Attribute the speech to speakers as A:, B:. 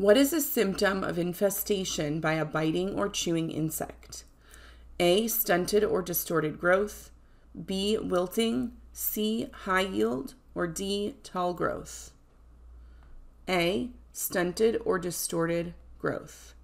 A: What is a symptom of infestation by a biting or chewing insect? A. Stunted or distorted growth. B. Wilting. C. High yield. Or D. Tall growth. A. Stunted or distorted growth.